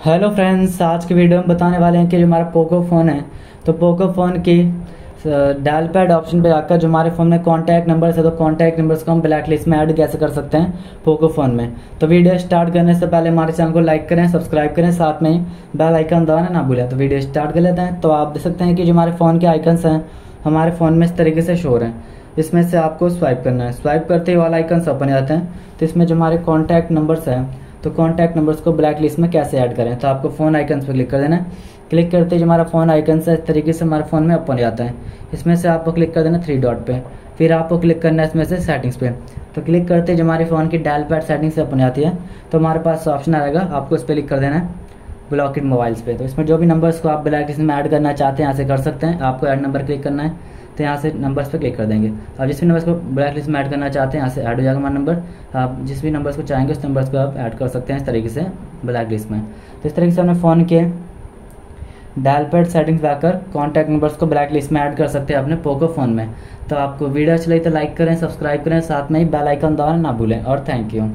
Hello friends आज के video में बताने वाले हैं कि जो हमारा पोको फ़ोन है तो पोको फ़ोन की डायल पैड ऑप्शन पे जाकर जो हमारे फ़ोन में कॉन्टैक्ट नंबर है तो कॉन्टैक्ट नंबर्स को हम ब्लैक लिस्ट में ऐड कैसे कर सकते हैं पोको फ़ोन में। तो वीडियो स्टार्ट करने से पहले हमारे चैनल को लाइक करें सब्सक्राइब करें, साथ में बेल आइकन दबाना ना भूलें। तो वीडियो स्टार्ट कर लेते हैं। तो आप देख सकते हैं कि जो हमारे फ़ोन के आइकन्स हैं, हमारे फ़ोन में इस तरीके से शोर हैं इसमें से आपको स्वाइप करना है। स्वाइप करते ही वाला आइकन्स ओपन जाते हैं। तो इसमें जो हमारे कॉन्टैक्ट नंबर्स हैं तो कॉन्टैक्ट नंबर्स को ब्लैक लिस्ट में कैसे ऐड करें? तो आपको फ़ोन आइकन्स पर क्लिक कर देना क्लिक करते ही हमारा फ़ोन आइकन है इस तरीके से हमारे फ़ोन में ओपन हो जाता है। इसमें से आपको क्लिक कर देना थ्री डॉट पे। फिर आपको क्लिक करना है इसमें से सेटिंग्स पे। तो क्लिक करते जो हमारे फ़ोन की डायल पैड सेटिंग से ओपन जाती है। तो हमारे पास ऑप्शन आएगा। आपको इस पर क्लिक कर देना है। ब्लॉक मोबाइल्स पे। तो इसमें जो भी नंबर्स को आप ब्लैक लिस्ट में ऐड करना चाहते हैं यहाँ से कर सकते हैं। आपको ऐड नंबर क्लिक करना है। तो यहाँ से नंबर्स पर क्लिक कर देंगे। और जिस भी नंबर्स को ब्लैक लिस्ट में ऐड करना चाहते हैं, यहाँ से ऐड हो जाएगा हमारा नंबर आप जिस भी नंबर्स को चाहेंगे, उस नंबर्स को आप ऐड कर सकते हैं इस तरीके से ब्लैक लिस्ट में। तो इस तरीके से हमने फ़ोन के डायल पैड सेटिंग्स जाकर कॉन्टैक्ट नंबर्स को ब्लैक लिस्ट में ऐड कर सकते हैं अपने पोको फ़ोन में। तो आपको वीडियो अच्छी लगी तो लाइक करें सब्सक्राइब करें, साथ में ही बेल आइकन दबाना ना भूलें। और थैंक यू